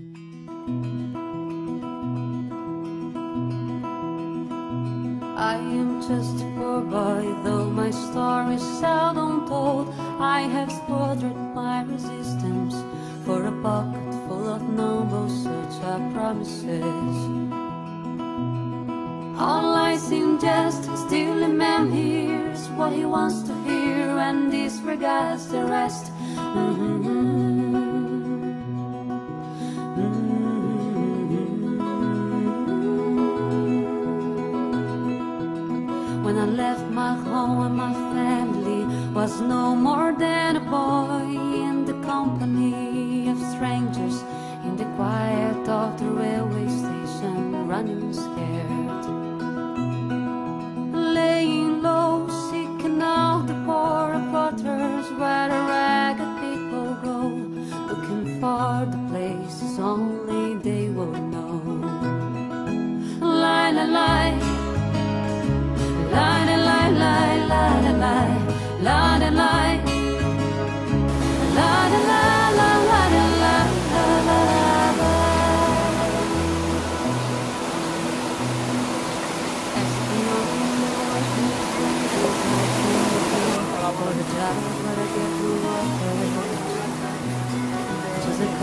I am just a poor boy, though my story is seldom told. I have squandered my resistance for a pocket full of noble such are promises. All lies in jest, still a man hears what he wants to hear and disregards the rest. Mhm. Mhm. And my family was no more than a boy in the company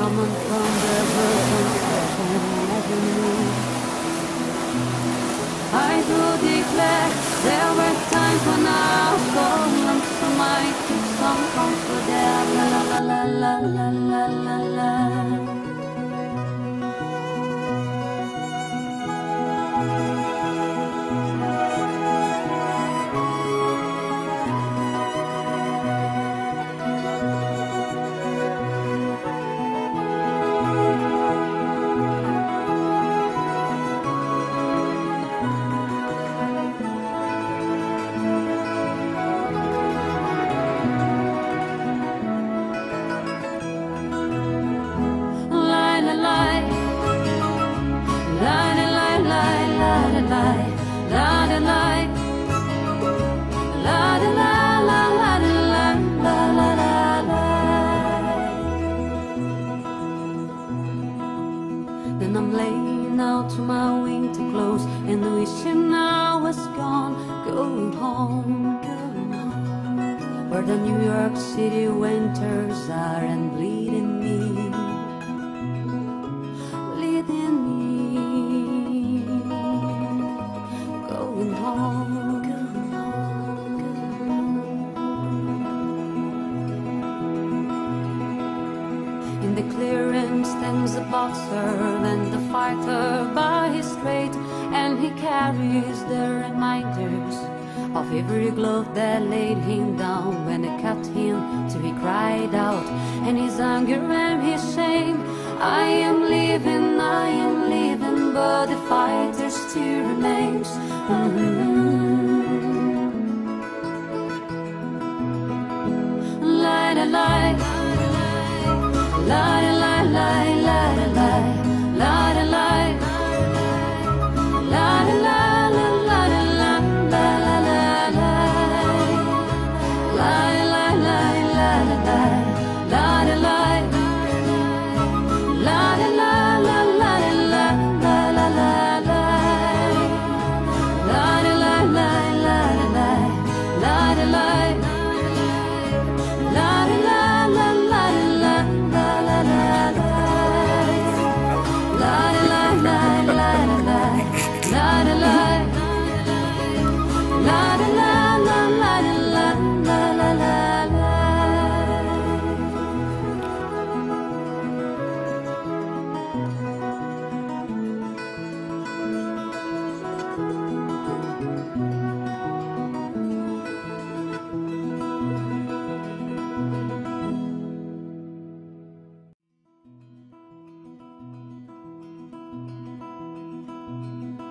coming from the broken avenue. I do declare there was time for now. Golden to my keep some comfort. La la la la la la la la. Laying out to my winter clothes and wishing I was gone, going home, going home, where the New York City winters are and bleeding the clearing stands a boxer and the fighter by his straight, and he carries the reminders of every glove that laid him down when they cut him till he cried out, and his anger and his shame. I am leaving, I am leaving, but the fighter still remains. Lie,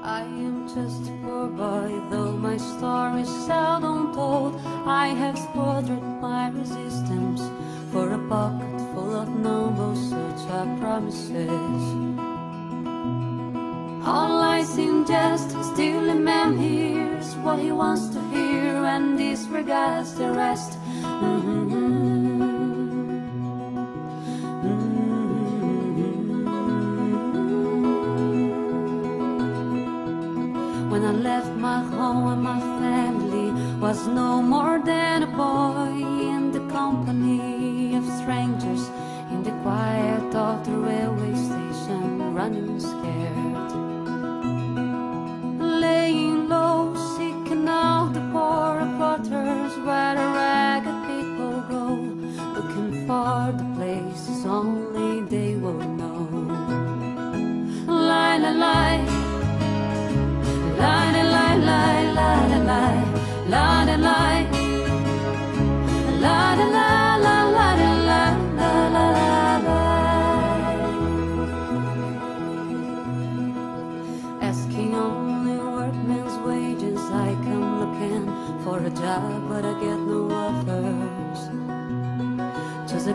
I am just a poor boy, though my story is seldom told. I have squandered my resistance for a pocket full of noble such are promises. All lies in jest, still a man hears what he wants to hear and disregards the rest. Mhm. Mhm. was no more than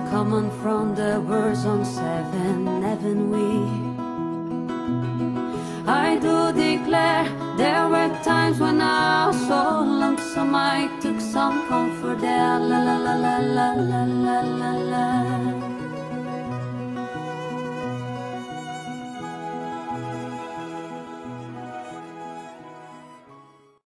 Coming from the words on seven, haven't we? I do declare there were times when I was so lonesome I took some comfort there. La la la la la la la la.